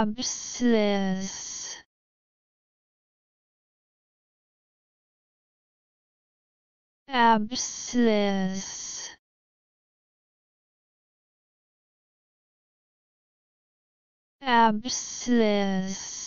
abscess. Abscess. Abscess.